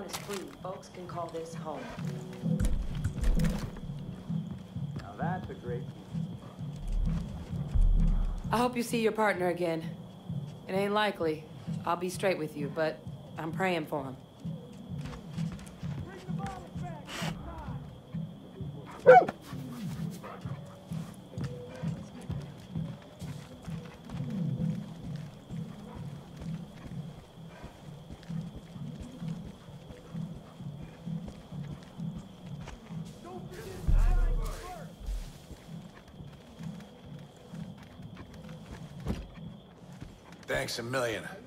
town is free. Folks can call this home. Now that's a great I hope you see your partner again. It ain't likely. I'll be straight with you, but I'm praying for him. A million.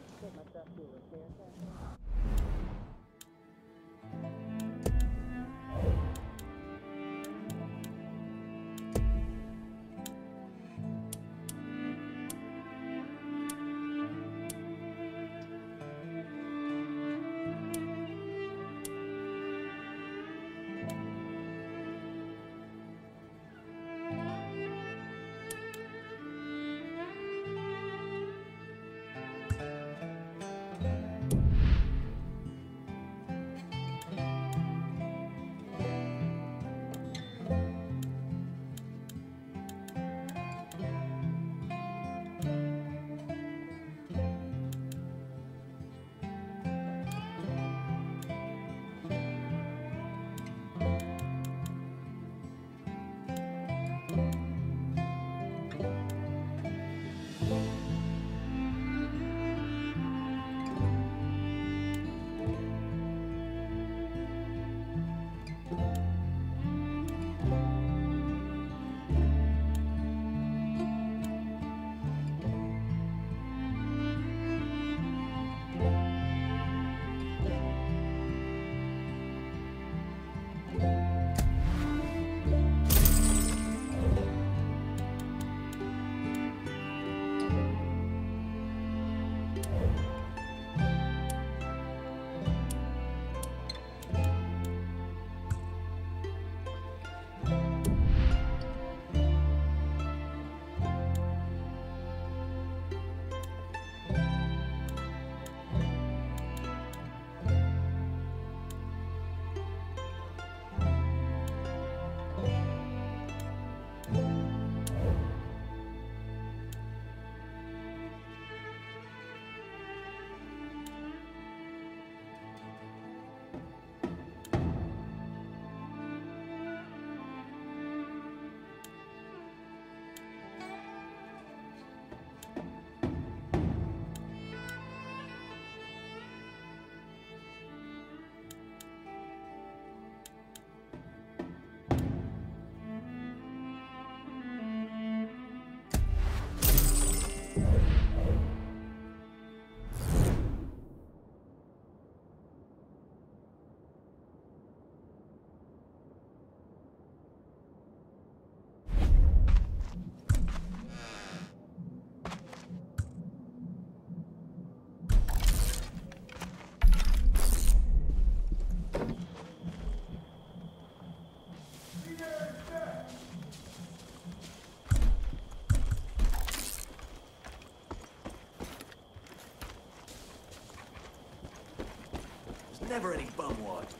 Never any bumwad.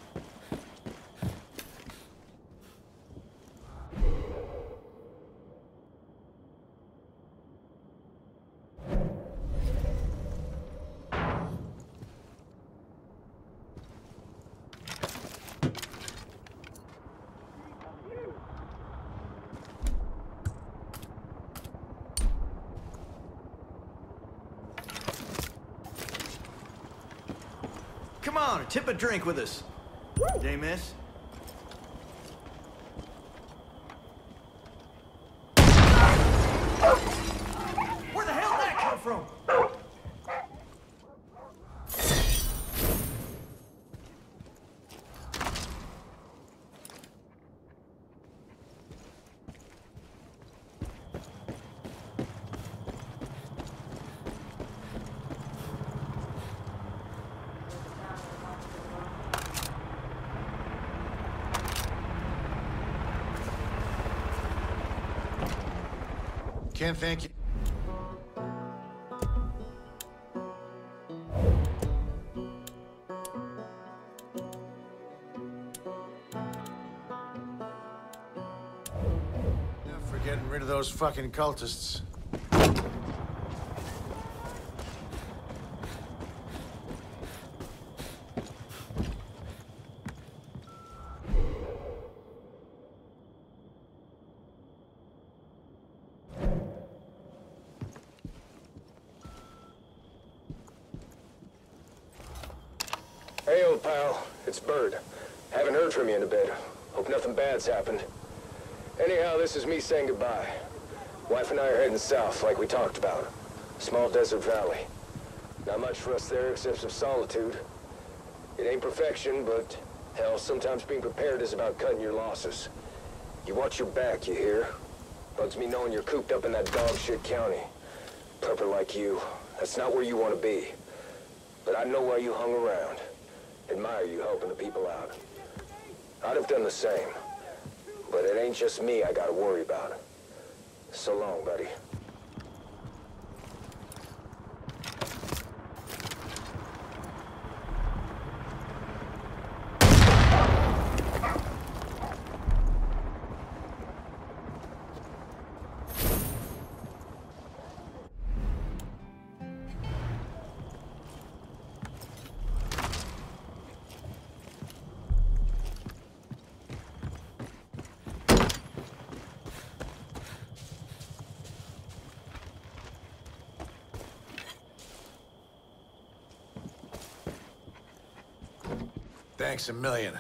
Come on, tip a drink with us. Day, miss? Can't thank you. For getting rid of those fucking cultists. Pal. It's Bird. Haven't heard from you in a bit. Hope nothing bad's happened. Anyhow, this is me saying goodbye. Wife and I are heading south, like we talked about. Small desert valley. Not much for us there except some solitude. It ain't perfection, but hell, sometimes being prepared is about cutting your losses. You watch your back, you hear? Bugs me knowing you're cooped up in that dog shit county. Prepper like you, that's not where you want to be. But I know why you hung around. Admire you helping the people out. I'd have done the same. But it ain't just me I gotta worry about. So long, buddy. Thanks a million.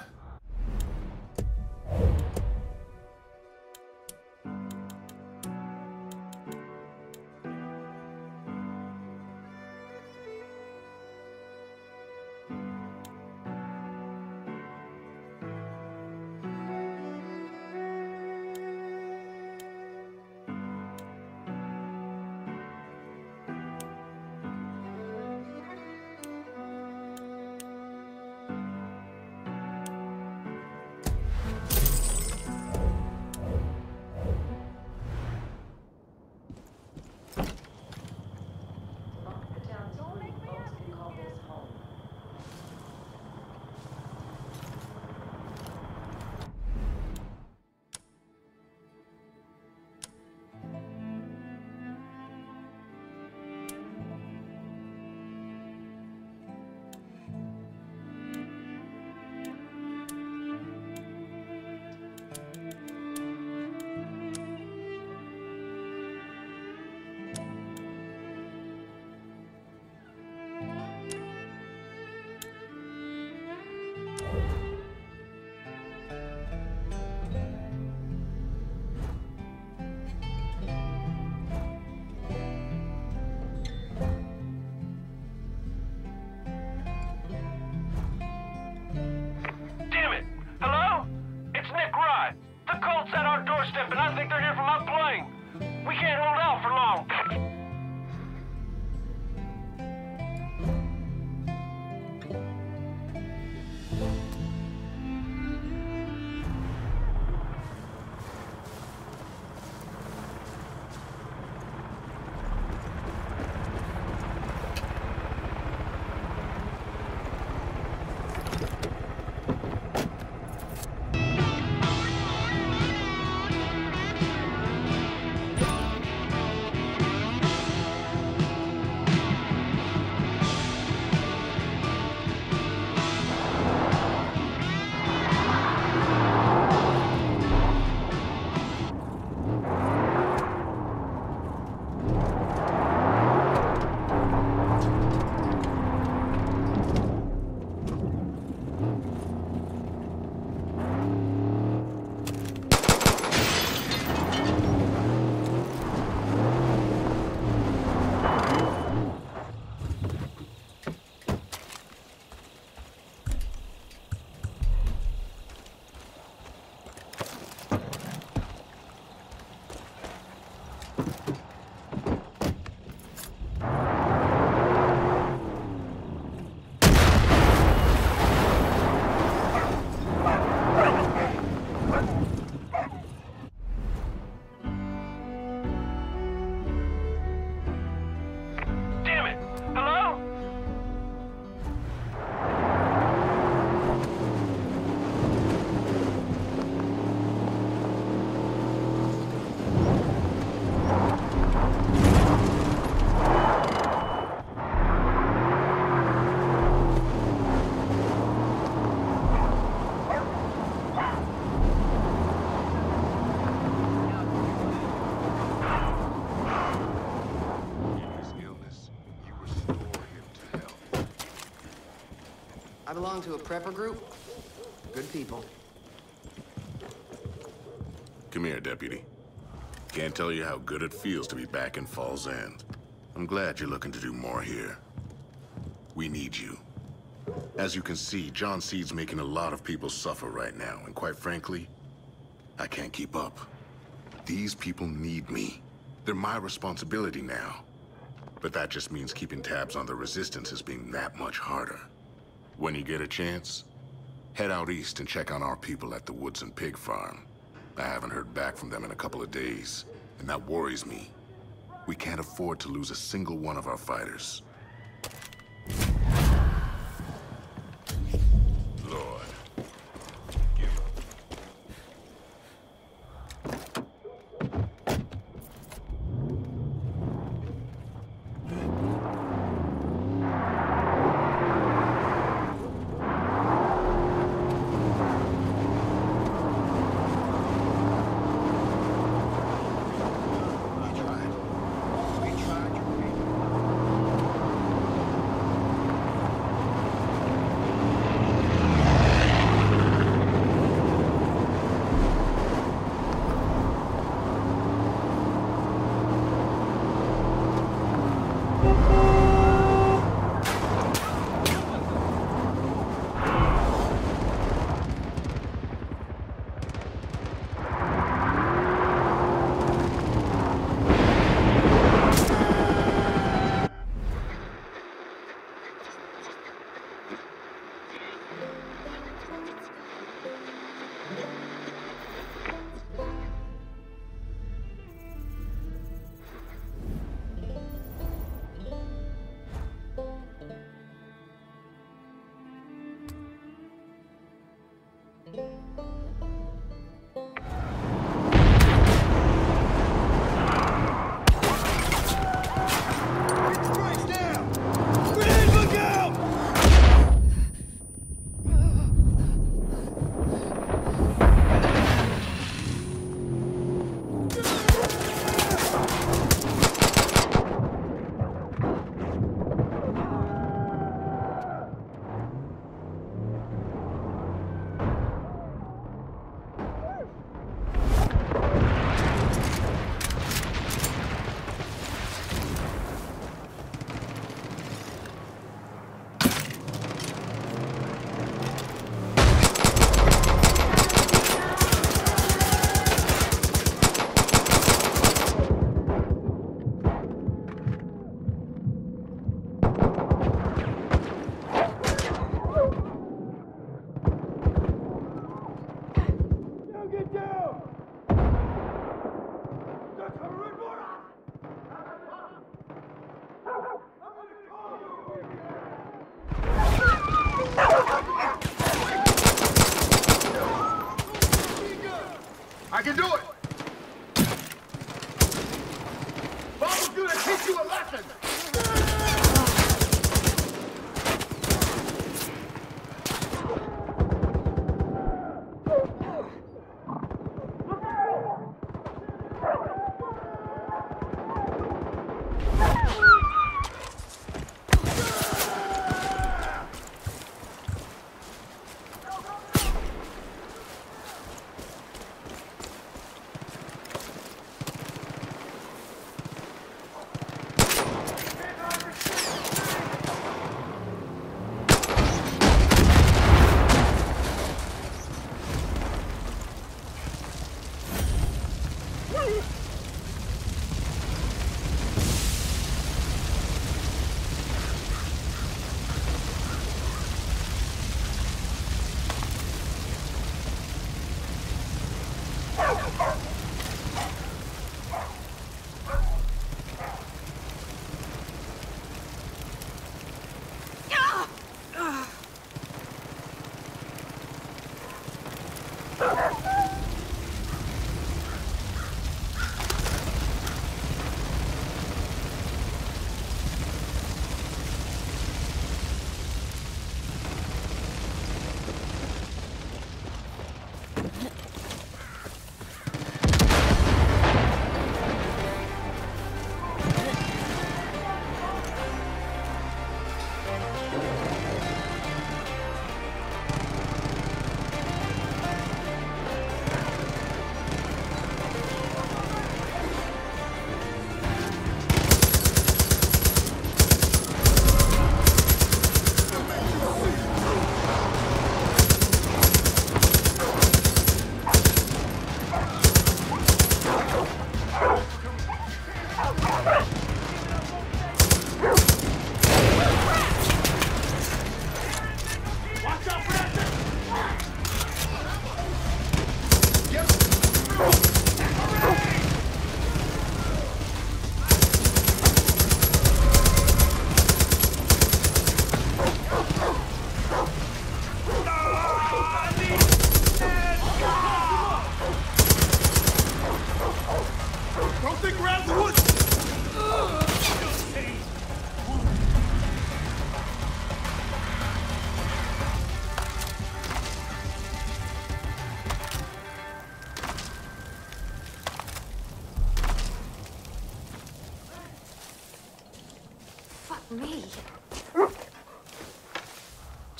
Belong to a prepper group. Good people. Come here, Deputy. Can't tell you how good it feels to be back in Falls End. I'm glad you're looking to do more here. We need you. As you can see, John Seed's making a lot of people suffer right now, and quite frankly, I can't keep up. These people need me. They're my responsibility now. But that just means keeping tabs on the resistance is being that much harder. When you get a chance, head out east and check on our people at the Woods and Pig Farm. I haven't heard back from them in a couple of days, and that worries me. We can't afford to lose a single one of our fighters.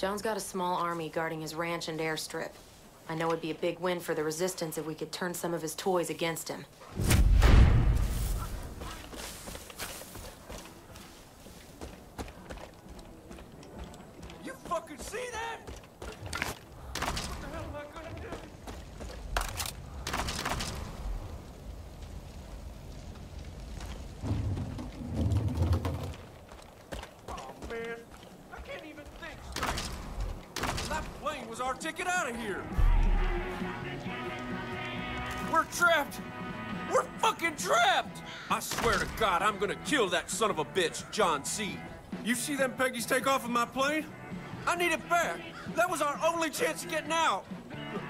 John's got a small army guarding his ranch and airstrip. I know it'd be a big win for the Resistance if we could turn some of his toys against him. Kill that son of a bitch, John Seed. You see them Peggies take off of my plane? I need it back. That was our only chance of getting out.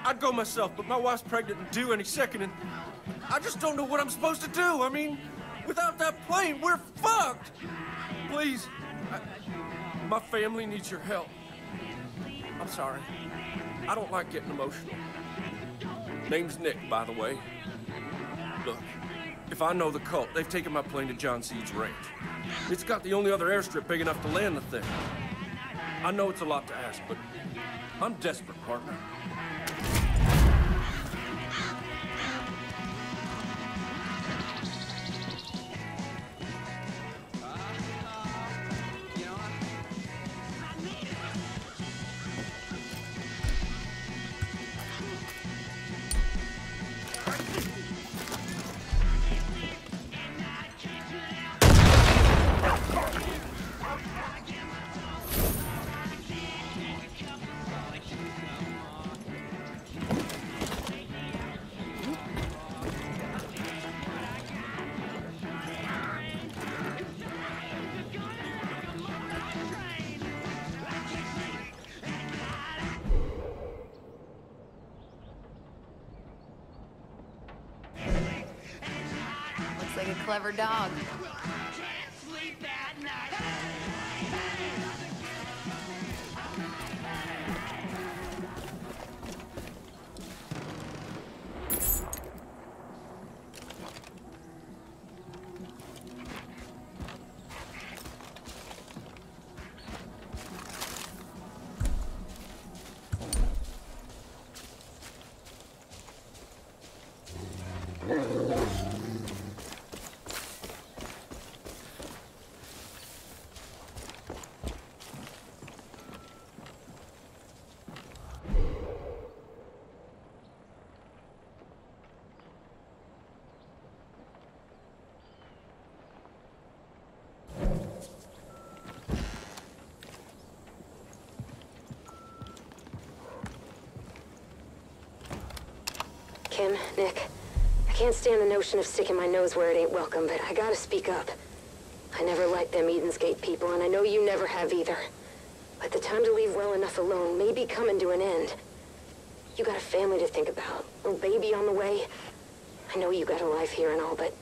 I'd go myself, but my wife's pregnant and due any second, and I just don't know what I'm supposed to do. I mean, without that plane, we're fucked. Please, I, my family needs your help. I'm sorry. I don't like getting emotional. Name's Nick, by the way. Look, if I know the cult, they've taken my plane to John Seed's ranch. It's got the only other airstrip big enough to land the thing. I know it's a lot to ask, but I'm desperate, partner. Clever dog. Kim, Nick, I can't stand the notion of sticking my nose where it ain't welcome, but I gotta speak up. I never liked them Eden's Gate people, and I know you never have either. But the time to leave well enough alone may be coming to an end. You got a family to think about, little baby on the way. I know you got a life here and all, but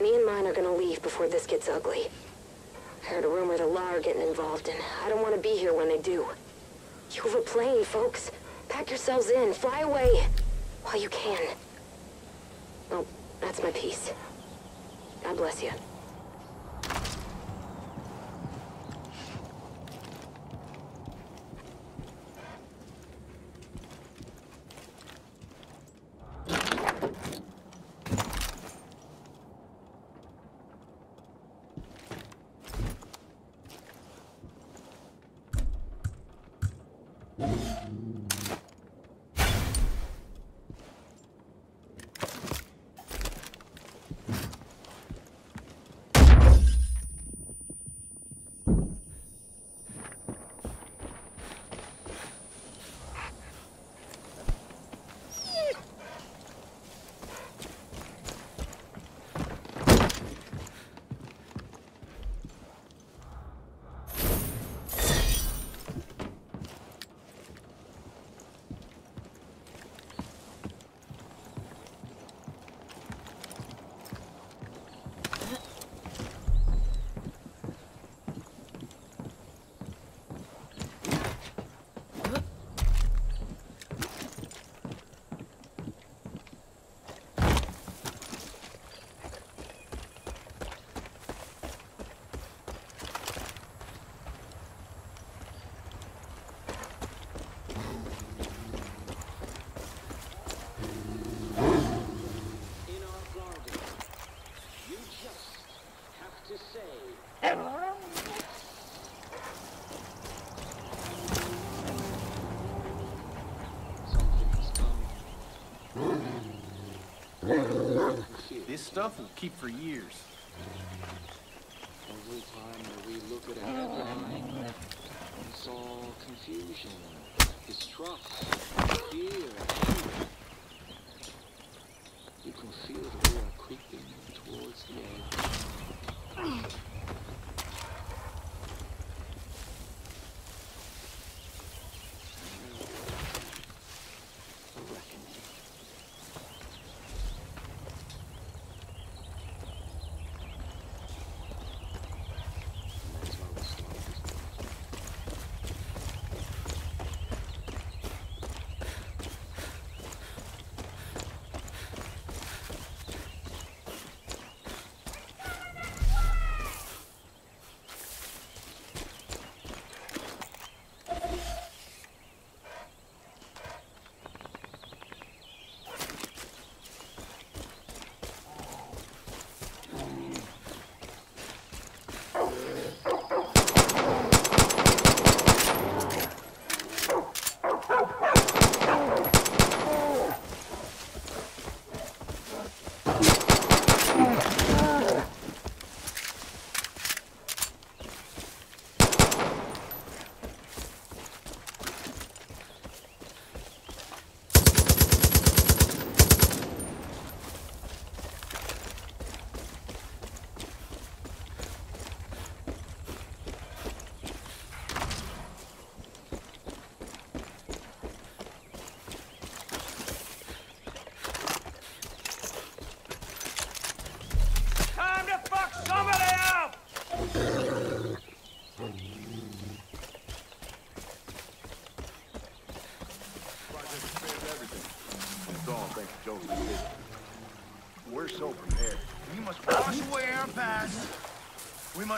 me and mine are gonna leave before this gets ugly. I heard a rumor the law are getting involved, and I don't want to be here when they do. You have a plane, folks. Pack yourselves in, fly away while you can. Oh, that's my piece. God bless you. This stuff will keep for years. Every time that we look at headline, it's all confusion, distrust, fear. You can feel that we are creeping towards the edge.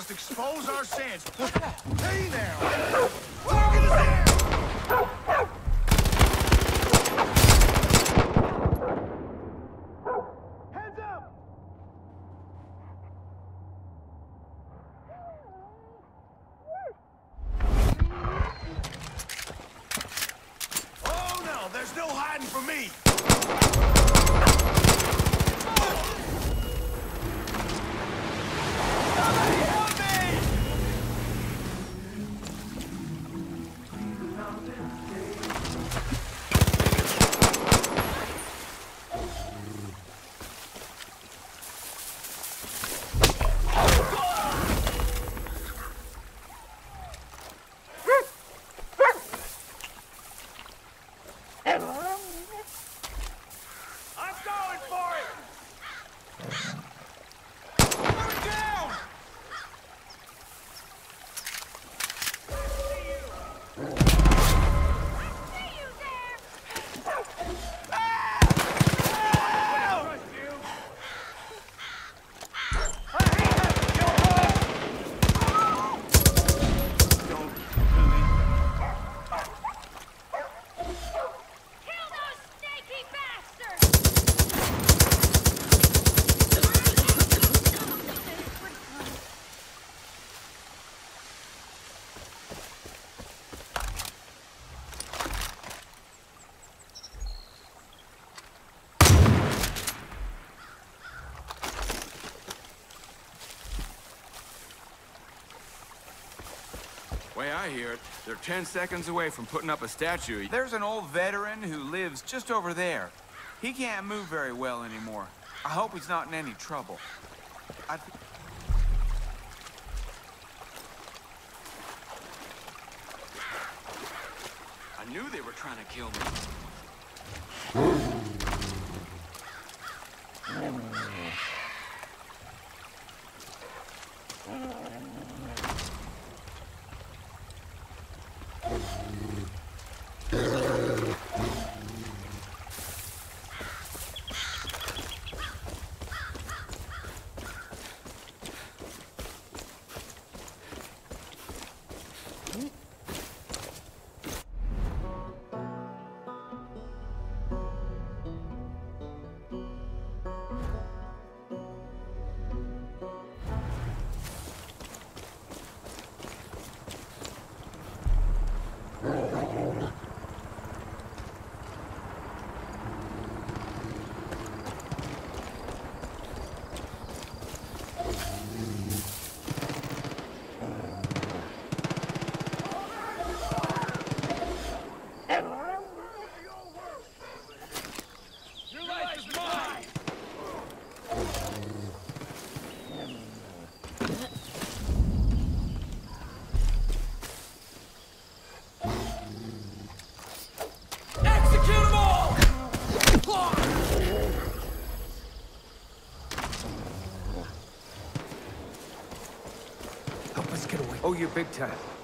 Must expose our sins. Hey now! Look at his hair! Heads up! Oh no, there's no hiding from me! Somebody help me! I'm going for it! Going down! Way I hear it, they're 10 seconds away from putting up a statue. There's an old veteran who lives just over there. He can't move very well anymore. I hope he's not in any trouble. I I knew they were trying to kill me. Hmm. you big time.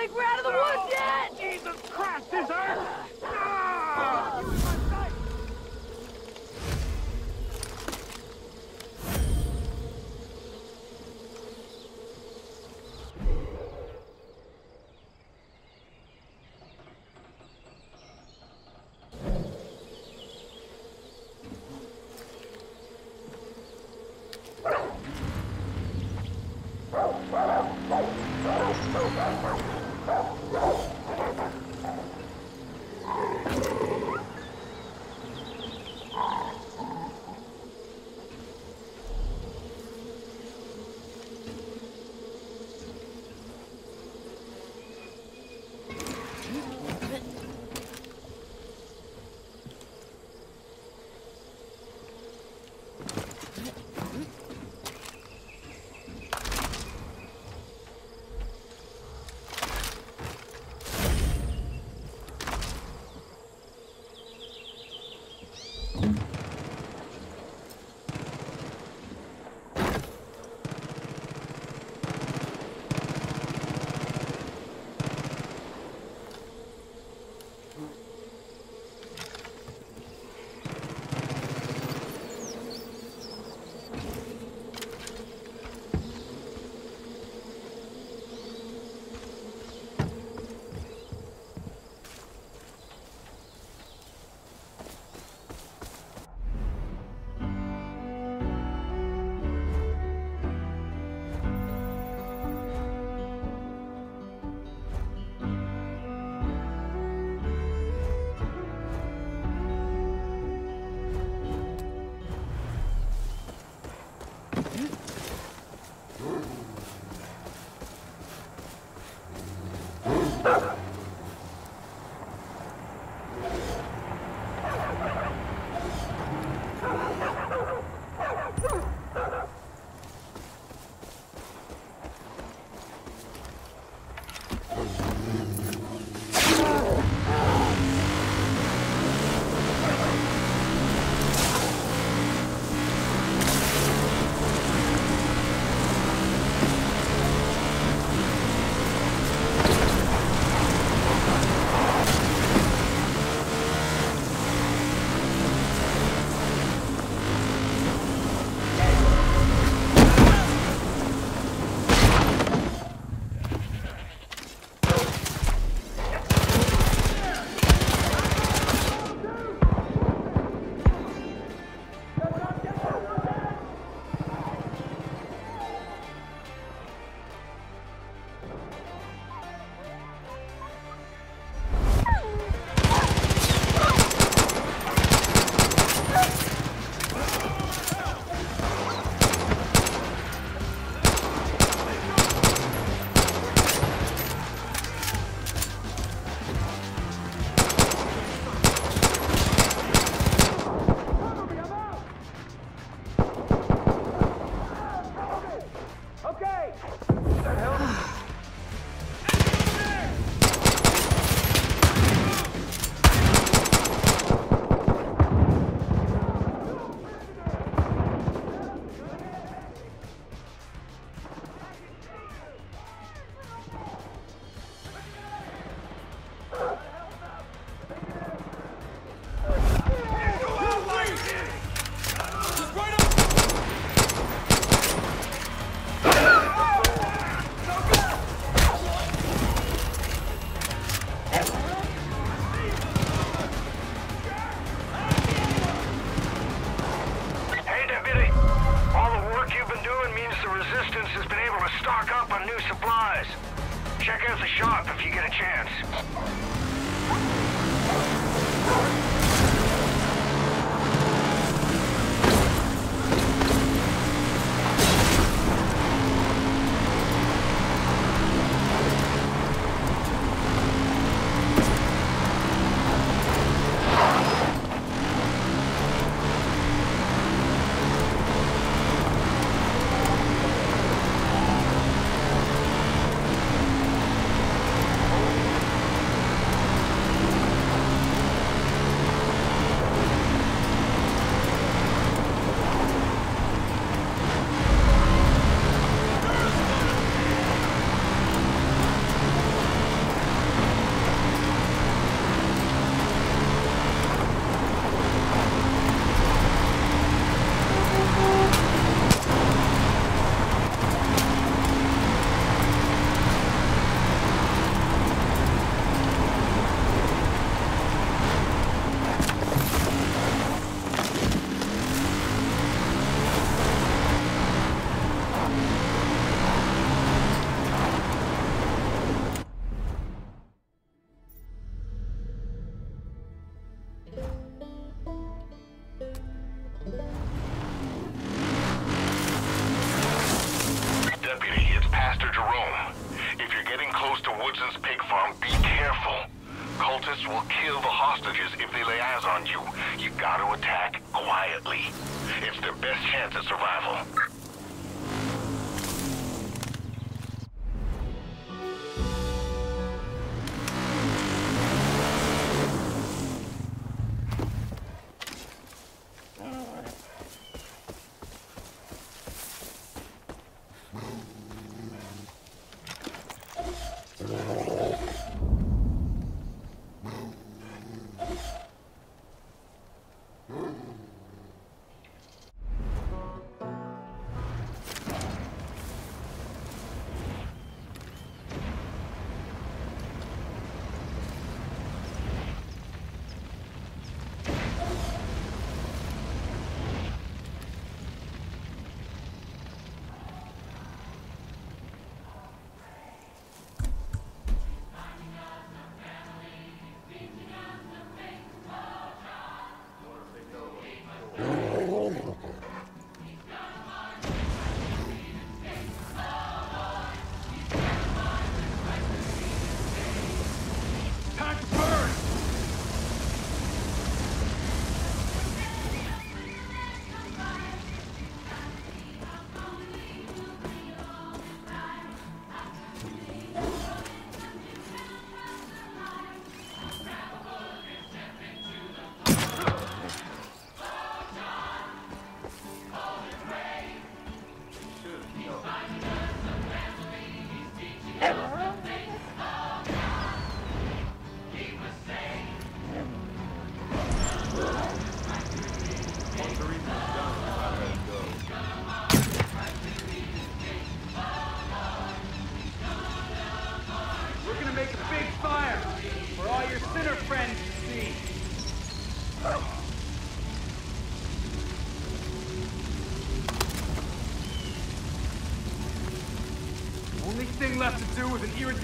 think we're out of the woods yet! Jesus Christ, is there? the Resistance has been able to stock up on new supplies. Check out the shop if you get a chance.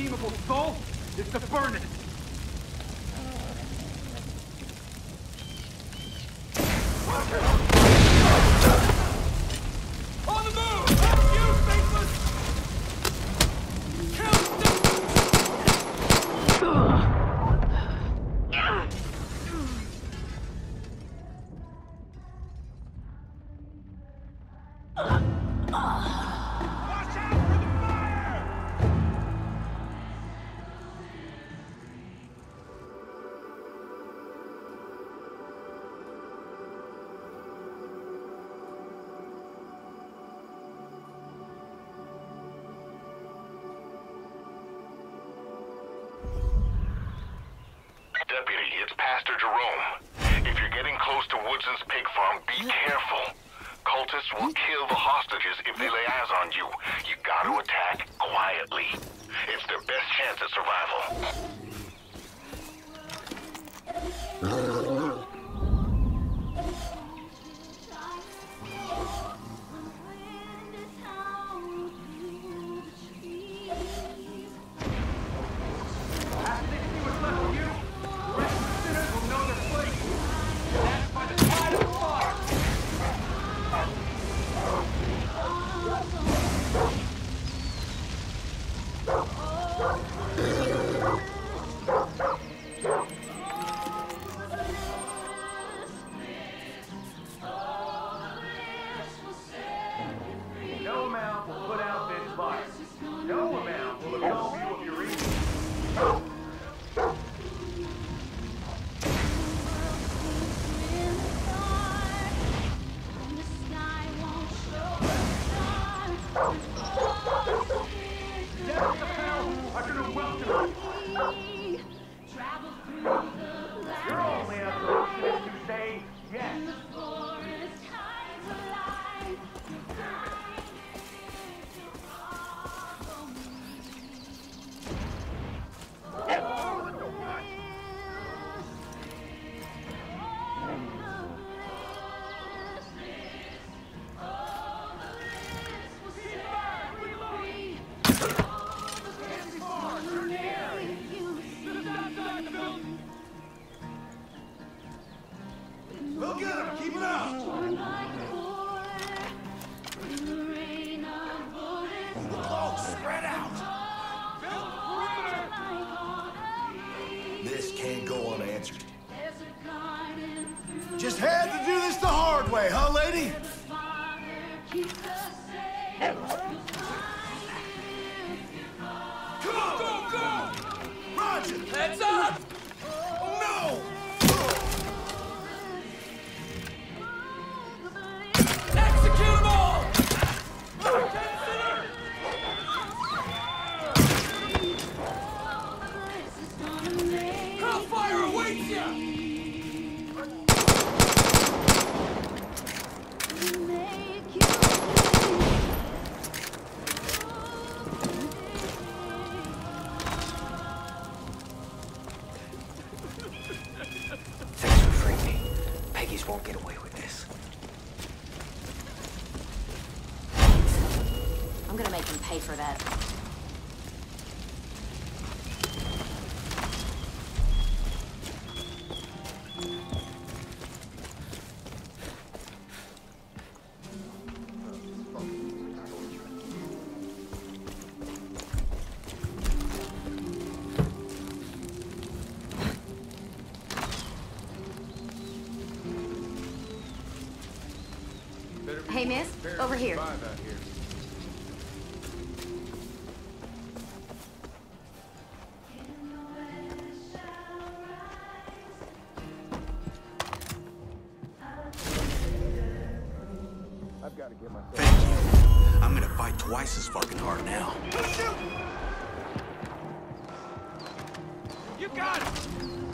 unredeemable soul is to burn it. hostages if they lay eyes on you. You gotta attack. Heads up! Oh, no! over here. I'm gonna fight twice as fucking hard now. You got it!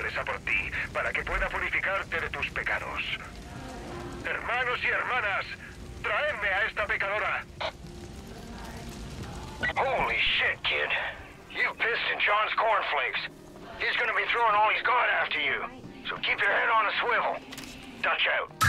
hombres por ti para que pueda purificarte de tus pecados. Hermanos y hermanas, traedme a esta pecadora. Holy shit, kid. You pissed in John's cornflakes. He's gonna be throwing all he's got after you. So keep your head on a swivel. Dutch out.